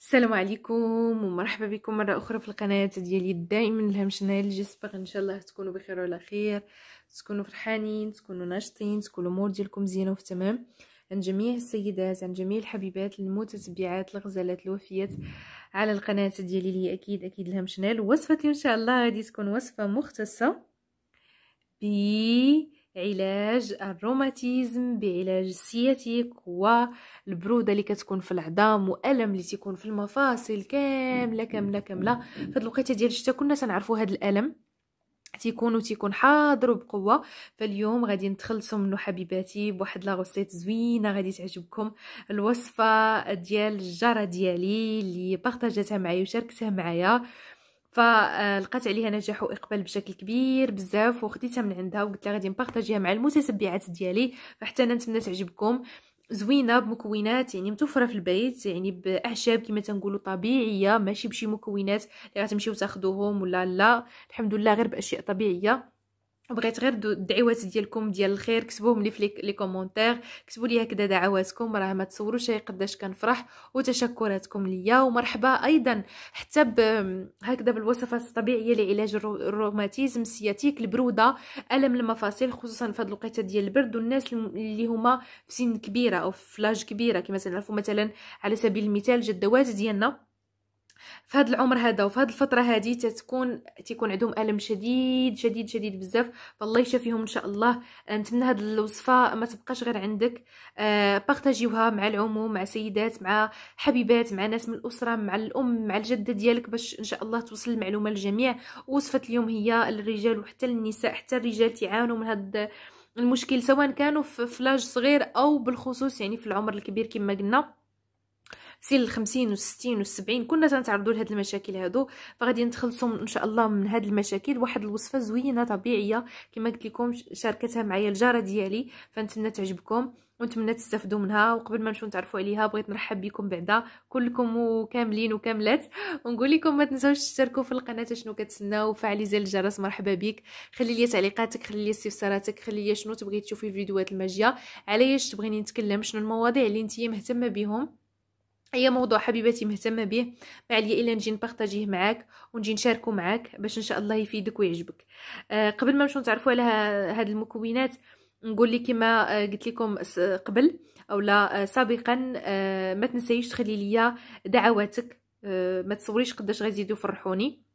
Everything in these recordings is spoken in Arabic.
السلام عليكم ومرحبا بكم مرة أخرى في القناة ديالي دائما الهم شنال جيسبر إن شاء الله تكونوا بخير وعلى خير تكونوا فرحانين تكونوا ناشطين تكونوا الأمور ديالكم زينة وفي تمام. عن جميع السيدات عن جميع الحبيبات المتتبعات الغزالات الوفيات على القناة ديالي. اللي أكيد أكيد الهم شنال وصفتي إن شاء الله. غادي تكون وصفة مختصة ب علاج الروماتيزم بعلاج السياتيك والبرودة اللي كتكون في العظام والم اللي تيكون في المفاصل كاملة كاملة كاملة. في الوقيتة ديال الشتاء كنا تنعرفوا هذا الألم. تيكون وتيكون حاضر بقوه فاليوم غادي نتخلصوا منه حبيباتي بواحد لا غوسيت زوينة غادي تعجبكم. الوصفة ديال الجاره ديالي اللي بارطاجاتها معايا وشاركتها معايا. فلقات عليها نجاح وإقبال بشكل كبير بزاف وخديتها من عندها وقلت لها غادي نبارطاجيها مع المتتبعات ديالي فحتى أنا نتمنى تعجبكم. زوينة بمكونات يعني متوفرة في البيت يعني بأعشاب كما تنقولوا طبيعية ماشي بشي مكونات اللي غتمشيو تاخذوهم ولا لا. الحمد لله غير بأشياء طبيعية. بغيت غير الدعوات ديالكم ديال الخير كتبوهم لي في les commentaires كتبوا لي هكذا دعواتكم راه ما تصوروش قداش كنفرح وتشكراتكم ليا ومرحبا أيضا حتى هكذا بالوصفات الطبيعية لعلاج الروماتيزم ال sciatique البرودة ألم المفاصل خصوصا في هذه الوقيتة ديال البرد والناس اللي هما في سن كبيرة أو في كبيرة كما تنعرفوا مثلا على سبيل المثال جدوات ديالنا. في هذا العمر هذا وفي هذه الفترة هذه تتكون تيكون عندهم ألم شديد شديد شديد بزاف. فالله يشافيهم إن شاء الله. نتمنى هذه الوصفة ما تبقاش غير عندك. آه بارطاجيوها مع العموم مع سيدات مع حبيبات مع ناس من الأسرة مع الأم مع الجدة ديالك باش إن شاء الله توصل المعلومة للجميع. وصفة اليوم هي الرجال وحتى النساء حتى الرجال تعانوا من هذا المشكل سواء كانوا في فلاج صغير أو بالخصوص يعني في العمر الكبير كما قلنا. سن الخمسين والستين والسبعين كنا تنتعرضوا لهاد المشاكل هادو. فغادي نتخلصوا إن شاء الله من هاد المشاكل. واحد الوصفة زوينة طبيعية. كما قلت لكم شاركتها معايا الجارة ديالي. فنتمنى تعجبكم. ونتمنى تستافدوا منها. وقبل ما نمشيو نتعرفوا عليها بغيت نرحب بكم بعدا. كلكم وكاملين وكاملات. ونقول لكم ما تنساوش تشتركوا في القناة شنو كتسناو. وفعلي زر الجرس. مرحبا بك. خلي لي تعليقاتك خلي لي استفساراتك خلي لي شنو تبغي تشوفي الفيديوهات الماجية. علاش تبغيني نتكلم؟ شنو المواضيع اللي نتيا مهتمة بهم اي موضوع حبيباتي مهتمة به. ما عليا إلا نجي نبارطاجيه معاك ونجي نشاركه معاك باش إن شاء الله يفيدك ويعجبك. آه قبل ما نمشيو نتعرفوا على هاد المكونات نقول لك كما آه قلت لكم قبل أو لا آه سابقا آه ما تنسيش تخلي ليا دعواتك. آه ما تصوريش قداش غيزيدوا يفرحوني.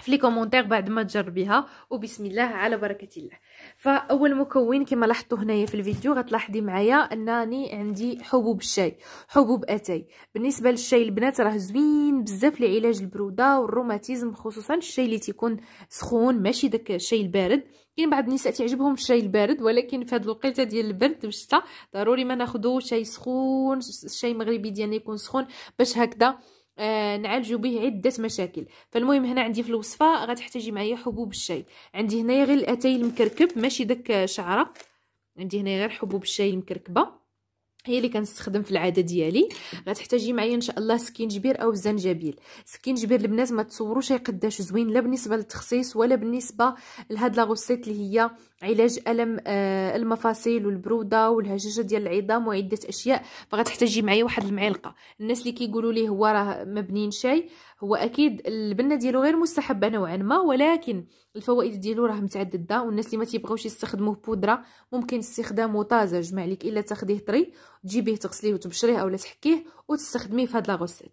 في les commentaires بعد ما تجربيها وبسم الله على بركة الله. فأول مكون كما لاحظتوا هنايا في الفيديو غتلاحظي معايا أنني عندي حبوب الشاي حبوب أتاي. بالنسبة للشاي البنات راه زوين بزاف لعلاج البرودة والروماتيزم خصوصا الشاي اللي تيكون سخون ماشي داك الشاي البارد. كاين بعض النساء تعجبهم الشاي البارد ولكن في هذه الوقيتة ديال البرد والشتاء ضروري ما ناخذوا شاي سخون الشاي المغربي ديالنا يكون سخون باش هكذا آه نعالجوا به عدة مشاكل. فالمهم هنا عندي في الوصفة غتحتاجي معايا حبوب الشاي. عندي هنايا غير الأتاي المكركب ماشي داك شعرة. عندي هنايا غير حبوب الشاي المكركبة. هي اللي كنستخدم في العادة ديالي. غتحتاجي معايا إن شاء الله سكينجبير أو الزنجبيل سكينجبير البنات ما تصوروش قداش زوين لا بالنسبة للتخسيس ولا بالنسبة لهاد la recette اللي هي علاج ألم آه المفاصل والبرودة والهشاشه ديال العظام وعدة أشياء. فغتحتاجي معايا واحد المعلقة. الناس اللي كيقولوا لي هو راه مبنين شاي هو أكيد البنة ديالو غير مستحبة نوعا ما ولكن الفوائد ديالو راه متعددة والناس اللي ما تيبغيوش يستخدموه بودرة ممكن استخدامه طازج ما عليك إلا تاخديه طري تجيبيه تغسليه وتبشريه اولا تحكيه وتستخدميه في هاد لاغوسيت.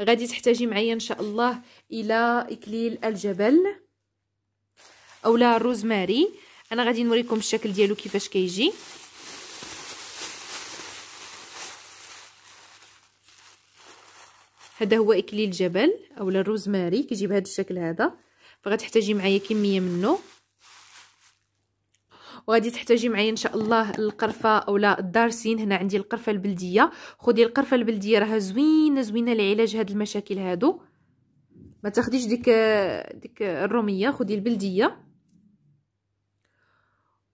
غادي تحتاجي معايا إن شاء الله إلى إكليل الجبل اولا الروزماري. أنا غادي نوريكم الشكل ديالو كيفاش كيجي. هذا هو إكليل الجبل أولا الروزماري كيجي بهذا الشكل هذا. فغتحتاجي معايا كمية منه. وغادي تحتاجي معايا إن شاء الله القرفة أولا الدارسين. هنا عندي القرفة البلدية. خدي القرفة البلدية راها زوينة زوينة لعلاج هاد المشاكل هادو. ما تاخديش ديك ديك الرومية خدي البلدية.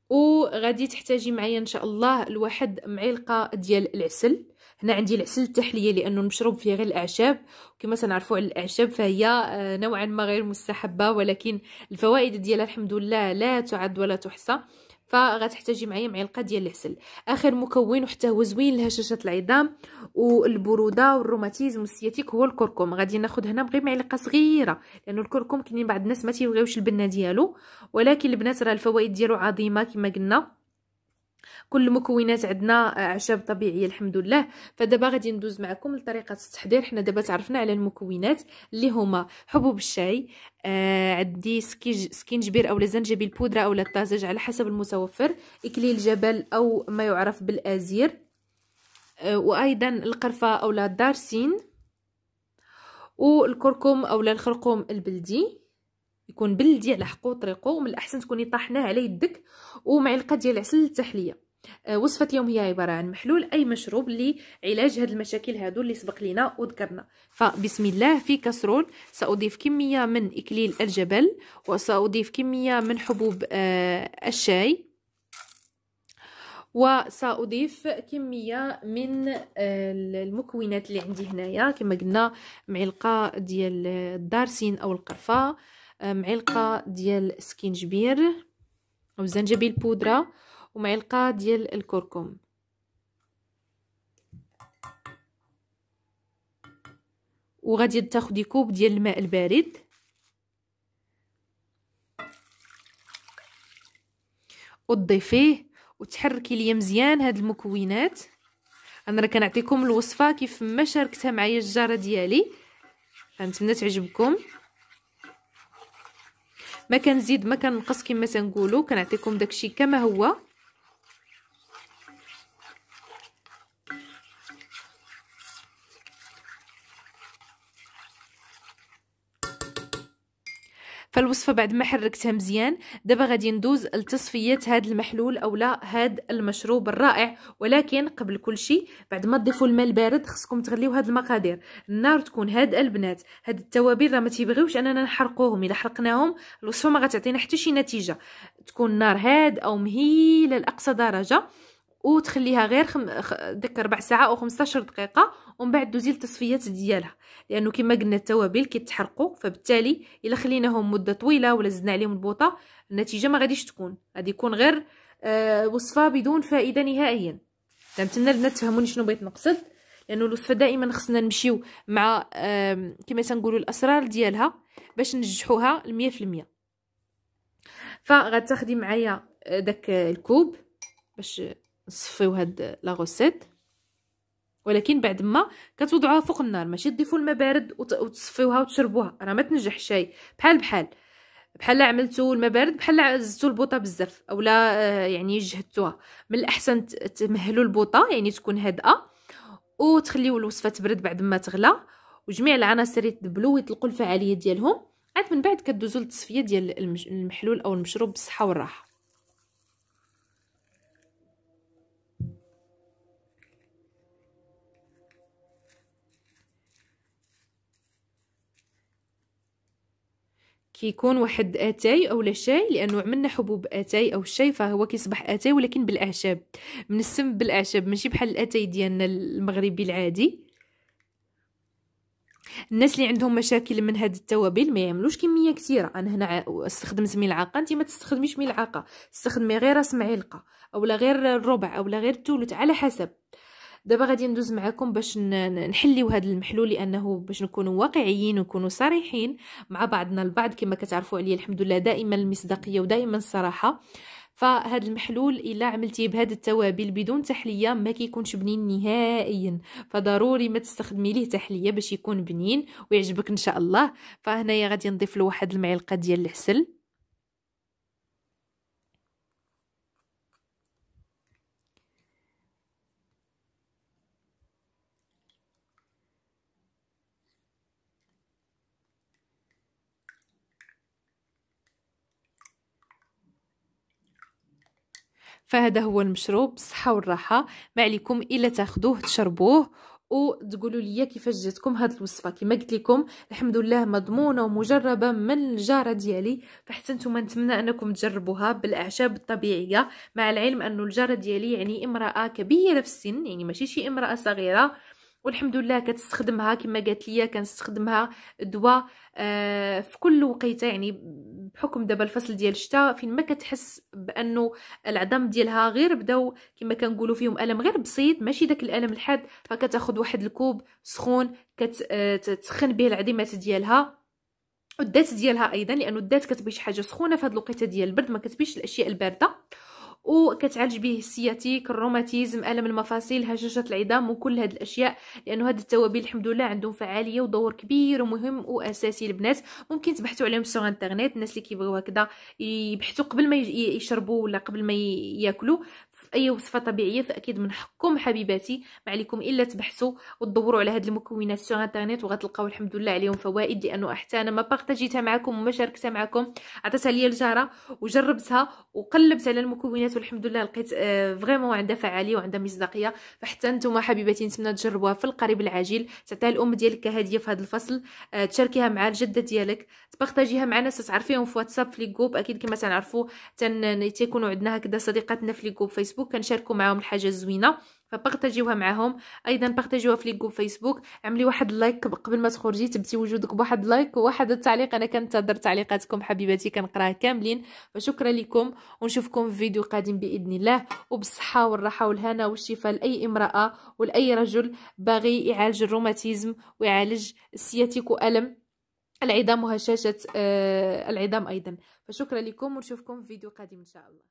وغادي تحتاجي معايا إن شاء الله لواحد معلقة ديال العسل. هنا عندي العسل التحلية لأنه المشروب فيه غير الأعشاب. وكما تنعرفوا على الأعشاب فهي آه، نوعا ما غير مستحبة ولكن الفوائد ديالها الحمد لله لا تعد ولا تحصى. فغتحتاجي معايا معلقة ديال العسل. آخر مكون وحتى هو زوين لهشاشه العظام والبرودة والروماتيزم والسياتيك هو الكركم. غادي ناخذ هنا غير معلقة صغيرة لأنه الكركم كاينين بعض الناس ما تيبغيوش البنة ديالو. ولكن البنات راه الفوائد ديالو عظيمة كما قلنا. كل المكونات عندنا أعشاب طبيعية الحمد لله. فدابا غادي ندوز معكم لطريقة التحضير. حنا دابا تعرفنا على المكونات اللي هما حبوب الشاي آه عندي سكينجبير اولا زنجبيل بودرة اولا الطازج على حسب المتوفر إكليل جبل أو ما يعرف بالأزير آه وأيضا القرفة اولا الدارسين والكركم اولا الخرقوم البلدي. يكون بلدي على حقو طريقو ومن الأحسن تكوني طاحناه على يدك ومعلقه ديال العسل للتحلية. آه، وصفة اليوم هي عبارة عن محلول أي مشروب لعلاج هاد المشاكل هادو اللي سبق لينا وذكرنا. فبسم الله في كسرول سأضيف كمية من إكليل الجبل وسأضيف كمية من حبوب آه، الشاي وسأضيف كمية من آه، المكونات اللي عندي هنايا. كما قلنا معلقة ديال الدارسين أو القرفة معلقة ديال سكينجبير أو زنجبيل بودرة ومعلقه ديال الكركم. وغادي تاخدي كوب ديال الماء البارد. وتضيفيه وتحركي ليا مزيان هاد المكونات. أنا راه كنعطيكم الوصفة كيف ما شاركتها معايا الجارة ديالي. فنتمنى تعجبكم. ما كنزيد ما كنقص كما تنقولوا كنعطيكم داكشي كما هو. فالوصفه بعد ما حركتها مزيان. دابا غادي ندوز لتصفيه هذا المحلول اولا هذا المشروب الرائع. ولكن قبل كل شيء بعد ما تضيفوا الماء البارد خصكم تغليو هاد المقادير. النار تكون هادئه البنات. هاد التوابل راه ما تيبغيوش أننا نحرقوهم. إلا حرقناهم الوصفة ما غتعطينا حتى شي نتيجة. تكون النار هادئه ومهيله لأقصى درجة. وتخليها غير خم... ديك ربع ساعة أو 15 دقيقة ومن بعد دوزي التصفيات ديالها. لأنه كما قلنا التوابل كيتحرقوا فبالتالي إلا خليناهم مدة طويلة ولا زدنا عليهم البوطة النتيجة ما غاديش تكون. غادي يكون غير آه وصفة بدون فائدة نهائيا. فهمتنا البنات تفهموني شنو بغيت نقصد؟ لأنه الوصفة دائما خصنا نمشيو مع آه كما تنقولوا الأسرار ديالها باش ننجحوها 100% فغتاخدي معايا داك الكوب باش نصفيو هاد لا ولكن بعد ما كتوضعوها فوق النار ماشي تضيفوا الماء بارد وتصفيوها وتشربوها. راه ما تنجح الشاي بحال بحال. بحال عملتوا الماء بارد بحال زدتوا البوطة بزاف اولا آه، يعني جهدتوها. من الأحسن تمهلوا البوطة يعني تكون هادئة وتخليو الوصفة تبرد بعد ما تغلى وجميع العناصر يتدبلوا ويطلقوا الفعالية ديالهم. عاد من بعد كدوزوا للتصفية ديال المحلول أو المشروب بالصحة والراحة. كيكون واحد آتاي اولا شاي لأنه عملنا حبوب آتاي أو الشاي فهو كيصبح آتاي ولكن بالأعشاب. من السم بالأعشاب ماشي بحال الآتاي ديالنا المغربي العادي. الناس اللي عندهم مشاكل من هاد التوابل ما يعملوش كمية كثيرة. أنا هنا استخدمت ملعقه انت ما تستخدميش ملعقه استخدمي غير راس معلقه أولا غير الربع أولا غير الثلث على حسب. دابا غادي ندوز معكم باش نحليو هذا المحلول لأنه باش نكونوا واقعيين ونكونوا صريحين مع بعضنا البعض كما كتعرفوا عليا الحمد لله دائما المصداقية ودائما الصراحة. فهاد المحلول إلا عملتيه بهاد التوابل بدون تحلية ما كيكونش بنين نهائيا. فضروري ما تستخدمي ليه تحلية باش يكون بنين ويعجبك إن شاء الله. فهنايا غادي نضيف له واحد المعلقة ديال العسل. فهذا هو المشروب بالصحة والراحة. ما عليكم إلا تاخذوه تشربوه وتقولوا لي كيفاش جاتكم هاد الوصفة. كما قلت لكم الحمد لله مضمونة ومجربة من الجارة ديالي فحتى نتوما نتمنى أنكم تجربوها بالأعشاب الطبيعية مع العلم أنه الجارة ديالي يعني امرأة كبيرة في السن يعني ماشي شي امرأة صغيرة. والحمد لله كتستخدمها كما قالت لي كنستخدمها دواء آه في كل وقيتة يعني بحكم دابا الفصل ديال الشتاء فين ما كتحس بأنه العظام ديالها غير بداو كما كنقولوا فيهم ألم غير بسيط ماشي داك الألم الحاد فكتاخذ واحد الكوب سخون كتسخن به العظيمات ديالها. والدات ديالها أيضا لأنه الدات كتبغي شي حاجة سخونة في هذه الوقيتة ديال البرد ما كتبيش الأشياء الباردة. وكتعالج به السياتيك الروماتيزم ألم المفاصل هشاشة العظام وكل هذه الأشياء لأنه هذه التوابل الحمد لله عندهم فعالية ودور كبير ومهم وأساسي البنات ممكن تبحثوا عليهم sur internet الناس اللي كيبغيو هكذا يبحثوا قبل ما يشربوا ولا قبل ما ياكلوا. أي وصفة طبيعية فأكيد من حقكم حبيباتي. ما عليكم إلا تبحثوا وتدوروا على هذه المكونات sur internet وغتلقاو الحمد لله عليهم فوائد لأنه حتى أنا ما بارطاجيتها معكم وما شاركتها معكم. عطيتها ليا الجارة وجربتها وقلبت على المكونات والحمد لله لقيت آه vraiment عندها فعالية وعندها مصداقية. فحتى نتوما حبيباتي نتمنى تجربوها في القريب العاجل. تعطيها الأم ديالك كهديه في هذا الفصل آه تشاركيها مع الجدة ديالك. تبارطاجيها مع ناس تعرفيهم في واتساب في les أكيد كما تنعرفوا تن تيكونوا عندنا هكذا صديقاتنا في les Facebook Facebook كنشاركوا معاهم الحاجة الزوينة فبارطاجيوها معاهم. أيضا بارطاجيوها في les Facebook عملي واحد ال like قبل ما تخرجي تبتي وجودك بواحد ال like وواحد التعليق. أنا كنتظر تعليقاتكم حبيباتي كنقراها كاملين. فشكرا لكم ونشوفكم في فيديو قادم بإذن الله. وبالصحة والراحة والهنا والشفاء لأي امرأة ولأي رجل باغي يعالج الروماتيزم ويعالج السياتيك وألم العظام وهشاشة آه العظام أيضا. فشكرا لكم ونشوفكم في فيديو قادم إن شاء الله.